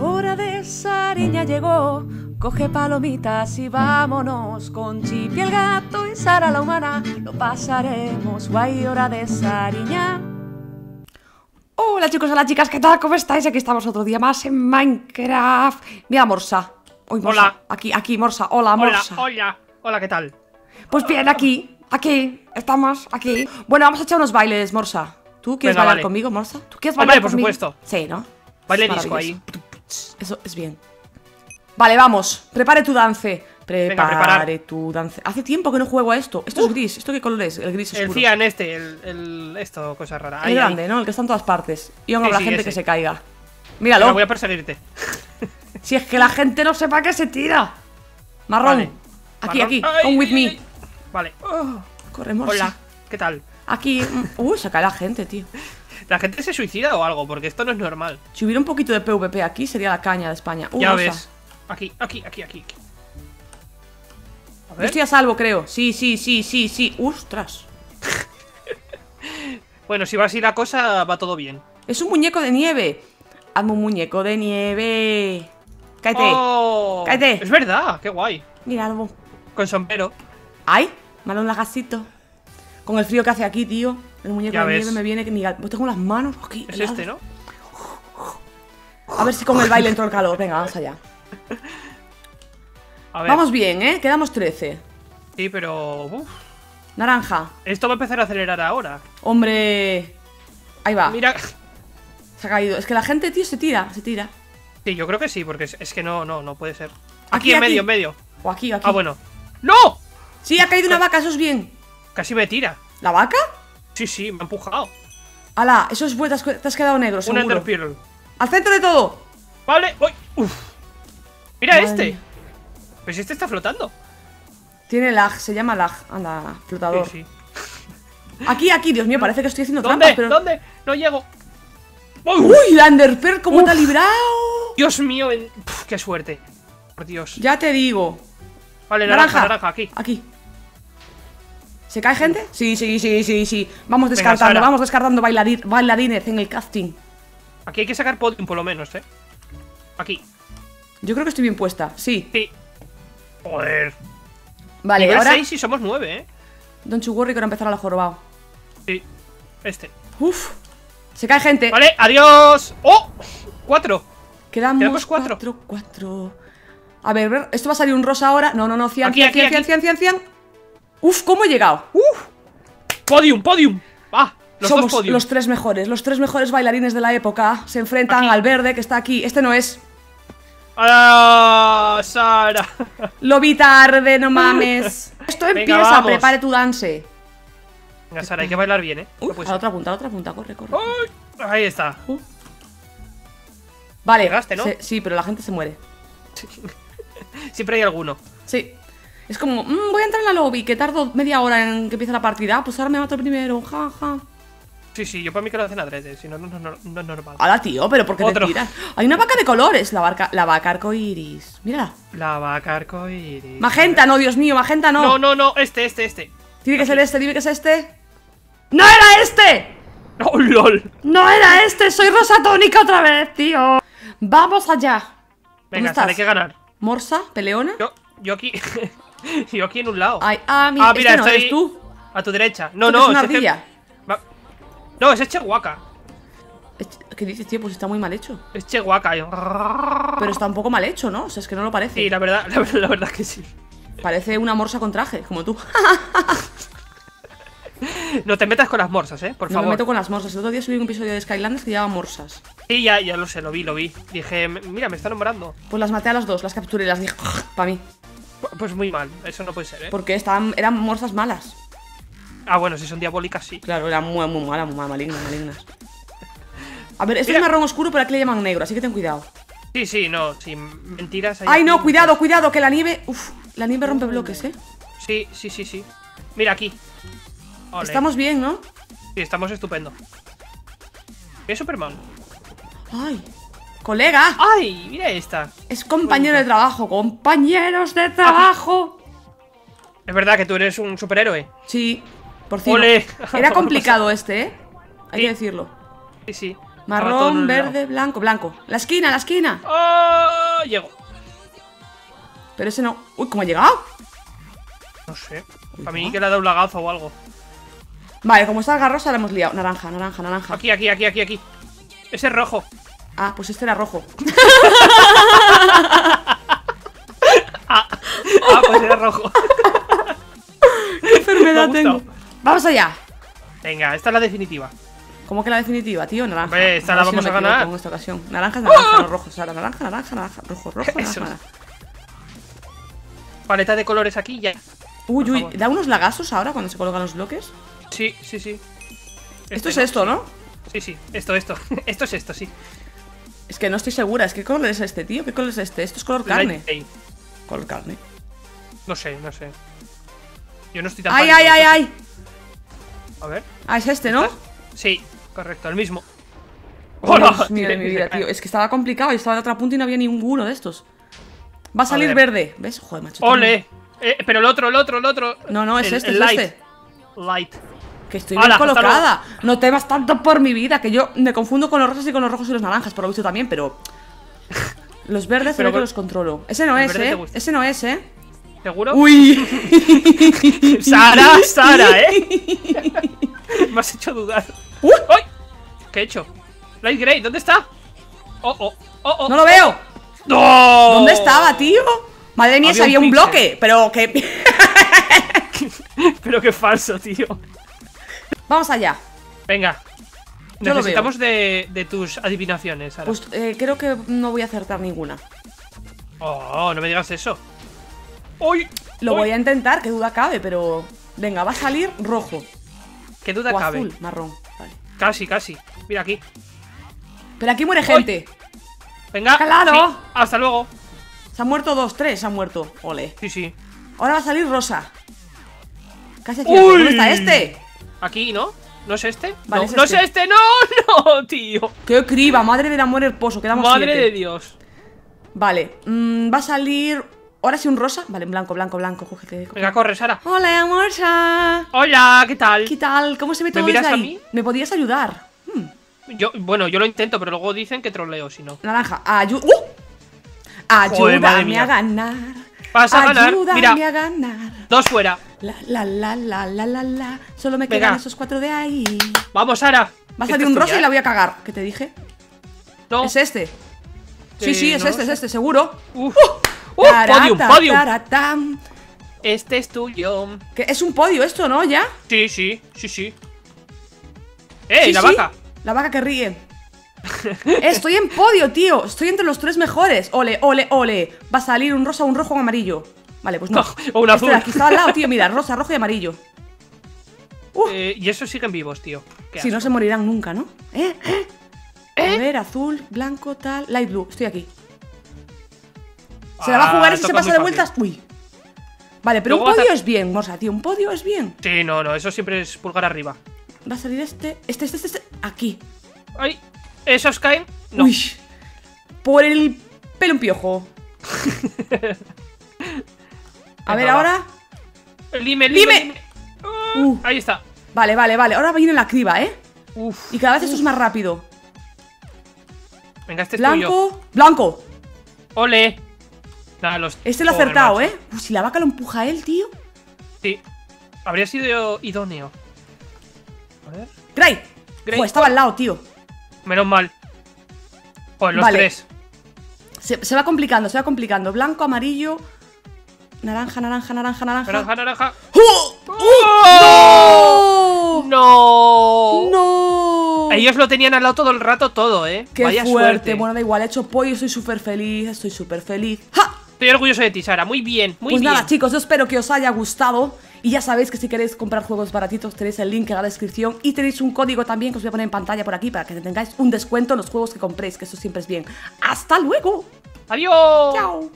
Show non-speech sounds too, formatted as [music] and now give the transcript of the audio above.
Hora de Sariña llegó, coge palomitas y vámonos con Chipi el gato y Sara la humana, lo pasaremos guay, hora de Sariña. Hola chicos, hola chicas, ¿qué tal? ¿Cómo estáis? Aquí estamos otro día más en Minecraft. Mira, Morsa. Hola. Aquí, aquí, Morsa. Hola, Hola, Morsa. hola, hola, ¿qué tal? Pues bien, aquí, aquí, estamos, aquí. Bueno, vamos a echar unos bailes, Morsa. ¿Tú quieres Venga, bailar vale. conmigo, Morsa? ¿Tú quieres Hombre, bailar por conmigo? supuesto. Sí, ¿no? Baile disco ahí. Eso es bien. Vale, vamos. Prepare tu dance. Prepare preparar. tu dance. Hace tiempo que no juego a esto. Esto es gris. ¿Esto qué color es? El gris El oscuro. cian este, el, el- esto, cosa rara. el Ahí, grande, ahí. ¿no? El que está en todas partes. Y aún Sí, habrá sí, gente ese. que se caiga. Venga, Míralo. voy a perseguirte. [laughs] Si es que la gente no sepa que se tira. Marrón. Vale. Aquí, Marrón. aquí. Ay, Come with me. ay. Vale. Corre, Morsa. Hola, ¿qué tal? Aquí. Uh, se cae la gente, tío. ¿La gente se suicida o algo? Porque esto no es normal. Si hubiera un poquito de PvP aquí, sería la caña de España. Uh, ya Rosa. ves. Aquí, aquí, aquí, aquí. Yo estoy a salvo, creo. Sí, sí, sí, sí, sí. Ostras. [laughs] Bueno, si va así la cosa, va todo bien. Es un muñeco de nieve. Hazme un muñeco de nieve. Cállate. ¡Oh! Cállate. Es verdad, qué guay. Mira algo. Con sombrero. ¡Ay! Malo un lagacito. Con el frío que hace aquí, tío. El muñeco Ya de ves. nieve me viene que ni. Pues tengo las manos aquí. Es heladas. este, ¿no? A ver si con el baile entró el calor. Venga, vamos allá. A ver. Vamos bien, ¿eh? Quedamos 13. Sí, pero. uf, Naranja. Esto va a empezar a acelerar ahora. Hombre. Ahí va. Mira. Se ha caído. Es que la gente, tío, se tira. Se tira. Sí, yo creo que sí, porque es, es que no, no, no puede ser. Aquí, Aquí, en aquí. medio, en medio. O aquí, aquí. Ah, bueno. ¡No! Sí, ha caído una vaca, eso es bien. Casi me tira. ¿La vaca? Sí, sí, me ha empujado. Ala, eso es bueno, te has- quedado negro, Un seguro. Ender Pearl. ¡Al centro de todo! Vale, uy, uf. Mira este. mía. Pues este está flotando. Tiene lag, se llama lag. Anda, flotador. Sí, sí. Aquí, aquí, Dios mío, parece que estoy haciendo ¿Dónde? trampas, pero. ¿Dónde? No llego. ¡Uy! ¡Uy, cómo Uf. te ha librado! Dios mío, en- Puf, qué suerte. Por Dios. Ya te digo. Vale, naranja, naranja, aquí. Aquí. ¿Se cae gente? Sí, sí, sí, sí, sí. Vamos Venga, descartando, Sara. vamos descartando bailarín, bailarines en el casting. Aquí hay que sacar podium por lo menos, ¿eh? Aquí. Yo creo que estoy bien puesta, sí. Sí. Joder. Vale, Nivel ahora. 6 y somos 9, ¿eh? Don't you worry que ahora empezará la jorobado. Sí. Este. Uf. Se cae gente. Vale, adiós. ¡Oh! Cuatro. Quedamos Quedamos cuatro. cuatro. cuatro. A ver, ver, esto va a salir un rosa ahora. No, no, no, 100, Aquí, 100, aquí, 100, aquí. 100, 100, 100, 100. Uf, ¿cómo he llegado? Podium, podium. Va. Los Somos dos los tres mejores, los tres mejores bailarines de la época. Se enfrentan Aquí. al verde que está aquí. Este no es. ¡Ah, Sara! [laughs] Lo vi tarde, no mames. [laughs] Esto Venga, empieza, vamos. prepare tu dance. Venga, Sara, hay que bailar bien, ¿eh? Uy, No puede a la otra punta, a la otra punta, corre, corre. ¡Uy! Ahí está. Vale, Llegaste, ¿no? se- sí, pero la gente se muere. [laughs] Siempre hay alguno. Sí. Es como, mm, voy a entrar en la lobby, que tardo media hora en que empiece la partida. Ah, Pues ahora me mato primero, ja, ja. Sí, sí, yo para mí que lo hacen adrede, si no, no, no, no, no es normal. Hola, tío, pero ¿por qué te tiras? Hay una vaca de colores, la, vaca, la vaca arcoiris. Mírala. La vaca arcoíris. Magenta, no, Dios mío, magenta no. No, no, no, este, este, este. Tiene que ser este, dime que es este. ¡No era este! [laughs] ¡Oh, lol! ¡No era este! ¡Soy Rosa Tónica otra vez, tío! Vamos allá. ¿Dónde Venga, estás? Sara, hay que ganar. ¿Morsa? ¿Peleona? Yo, yo aquí. [laughs] [laughs] yo aquí en un lado. Ay, ah, Ah, mira, este no estoy- eres tú. A tu derecha. No, ¿Esto no, es una. Va- No, ese es Chehuaca. Es- ¿Qué dices, tío? Pues está muy mal hecho. Es Chehuaca. Pero está un poco mal hecho, ¿no? O sea, es que no lo parece. Sí, la verdad, la, verdad- la verdad que sí. Parece una morsa con traje, como tú. [laughs] No te metas con las morsas, eh, por No me favor. meto con las morsas. El otro día subí un episodio de Skylanders que llevaba morsas. Sí, ya, ya lo sé, lo vi, lo vi. Dije, "M- mira, me está nombrando. Pues las maté a las dos, las capturé y las dije, para mí. Pu- Pues muy mal, eso no puede ser, eh. Porque estaban, eran morsas malas. Ah, bueno, si son diabólicas, sí. Claro, eran muy, muy malas, muy malignas, malignas. A ver, este Mira. es marrón oscuro, pero aquí le llaman negro, así que ten cuidado. Sí, sí, no, sin mentiras. hay ¡Ay, no! Cuidado, cuidado, que la nieve. Uf, la nieve rompe bloques, ¿eh? Sí, sí, sí, sí. Mira aquí. Estamos bien, ¿no? Sí, estamos estupendo. Es Superman. ¡Ay! ¡Colega! ¡Ay! Mira esta. Es compañero de trabajo, compañeros de trabajo. Es verdad que tú eres un superhéroe. Sí, por. Ole. Era [laughs] complicado este, ¿eh? Hay Sí. que decirlo. Sí, sí. Marrón, verde, blanco, blanco. La esquina, la esquina. ¡Oh! Llego. Pero ese no. Uy, ¿cómo ha llegado? No sé. A mí que le ha dado un lagazo o algo. Vale, como está el garrosa la hemos liado. Naranja, naranja, naranja. Aquí, aquí, aquí, aquí, aquí. Ese es rojo. Ah, pues este era rojo. [laughs] Ah, pues era rojo. [laughs] ¿Qué enfermedad tengo? Vamos allá. Venga, esta es la definitiva. ¿Cómo que la definitiva, tío? Naranja. Hombre, esta A la si vamos no a ganar. En esta ocasión. Naranja es naranja, no rojo. Sara, naranja, naranja, naranja. Rojo, rojo, [laughs] naranja. Eso. naranja. Paleta de colores aquí ya. Uy, uy. ¿da unos lagazos ahora cuando se colocan los bloques? Sí, sí, sí. Esto Este es esto, sí. ¿no? Sí, sí. Esto, esto. Esto es esto, sí. Es que no estoy segura. Es que ¿qué color es este, tío? ¿Qué color es este? Esto es color carne. Light. Color carne. No sé, no sé. Yo no estoy tan ¡Ay, ay, ay, ay! A ver. Ah, es este, ¿no? ¿Estás? Sí, correcto, el mismo. ¡Hola! De mi vida, tío. [laughs] Es que estaba complicado. Yo estaba en otra punta y no había ninguno de estos. Va a salir ver. verde. ¿Ves? Joder, macho. ¡Ole! Eh, pero el otro, el otro, el otro. No, no, es El- este, el es light. este. Light. Que estoy bien colocada. No temas tanto por mi vida. Que yo me confundo con los rosas y con los rojos y los naranjas, por lo visto también, pero. [laughs] Los verdes Pero creo que los controlo. Ese no es, ¿eh? Ese no es, ¿eh? ¿Seguro? ¡Uy! [laughs] Sara, Sara, ¿eh? [laughs] Me has hecho dudar. ¡Uy! ¡Ay! ¿Qué he hecho? Light Grey, ¿dónde está? Oh, oh, oh, oh. ¡No lo veo! ¡No! ¿Dónde estaba, tío? Madre mía, Había si había un un bloque. Pero que. Pero qué falso, tío. Vamos allá. Venga. Yo Necesitamos de, de tus adivinaciones. Pues eh, creo que no voy a acertar ninguna. Oh, no me digas eso. ¡Uy! Lo Uy, voy a intentar, que duda cabe, pero. Venga, va a salir rojo. ¿Qué duda O cabe? azul, marrón. Vale. Casi, casi. Mira aquí. Pero aquí muere gente. Venga. ¡Claro! sí, Hasta luego. Se han muerto dos, tres, se han muerto. Ole. Sí, sí. Ahora va a salir rosa. Casi. Uy. ¿Dónde está este? Aquí, ¿no? ¿No es este? Vale, no, es no este. es este, no, [laughs] no, tío. ¡Qué criba! Madre del amor hermoso. Quedamos Madre siete. de Dios. Vale. mm, va a salir. Ahora sí un rosa. Vale, en blanco, blanco, blanco. Cógete. cógete. Venga, corre, Sara. Hola, amorsa. Hola, ¿qué tal? ¿Qué tal? ¿Cómo se ve ¿Me todo miras desde a ahí? mí? ¿Me podrías ayudar? Hmm, Yo, bueno, yo lo intento, pero luego dicen que troleo si no. naranja. Ayu ¡Uh! Joder, Ayúdame mía. a ganar. Vas a ganar, Ayúdame mira. a ganar. Dos fuera. La, la, la, la, la, la, la. Solo me Venga. quedan esos cuatro de ahí. Vamos, Sara. Va a salir un rosa y la voy a cagar. ¿Qué te dije? No. ¿Es este? Sí, Eh, sí, es no este, es este, seguro. Uf. Uf, podium, Tarata, podium. taratam. Este es tuyo. Que es un podio esto, ¿no? ¿Ya? Sí, sí, sí, sí. ¡Eh, Sí, la sí. vaca! La vaca que ríe. Estoy en podio, tío. Estoy entre los tres mejores. Ole, ole, ole. Va a salir un rosa, un rojo, un amarillo. Vale, pues [laughs] no. O un Este azul. de aquí está al lado, tío. Mira, rosa, rojo y amarillo. [laughs] Uh, Eh, y esos siguen vivos, tío. Si no se morirán nunca, ¿no? ¿Eh? ¿Eh? ¿Eh? A ver, azul, blanco, tal. Light blue. Estoy aquí. ¿Se la va a jugar Ah, y si se pasa de vueltas? Uy. Vale, pero Luego un podio es bien, Morsa, tío. Un podio es bien. Sí, no, no, eso siempre es pulgar arriba. Va a salir este, este, este, este, este. Aquí. ¡Ay! ¿Esos caen? No. Uy. Por el pelo un piojo. [laughs] A ver, ahora. Lime, ¡Lime! Ah, Uh. Ahí está. Vale, vale, vale. Ahora viene la criba, ¿eh? Uf. Y cada vez esto es más rápido. Venga, este es tuyo. Blanco. Blanco. ¡Ole! Los. Este lo ha Joder, acertado, macho. ¿eh? Uy, si la vaca lo empuja a él, tío. Sí. Habría sido idóneo. A ver. Gray. Gray. Joder, estaba al lado, tío. Menos mal. Pues los Vale. tres. Se, se va complicando, se va complicando. Blanco, amarillo. Naranja, naranja, naranja, naranja. Naranja, naranja. ¡Oh! ¡Oh! ¡No! ¡No! ¡No! Ellos lo tenían al lado todo el rato, todo, ¿eh? ¡Qué Vaya fuerte! suerte. Bueno, da igual, he hecho pollo, estoy súper feliz, estoy súper feliz. ¡Ja! Estoy orgulloso de ti, Sara. Muy bien, muy pues bien. nada, chicos, yo espero que os haya gustado. Y ya sabéis que si queréis comprar juegos baratitos, tenéis el link en la descripción. Y tenéis un código también que os voy a poner en pantalla por aquí para que tengáis un descuento en los juegos que compréis, que eso siempre es bien. ¡Hasta luego! ¡Adiós! ¡Chao!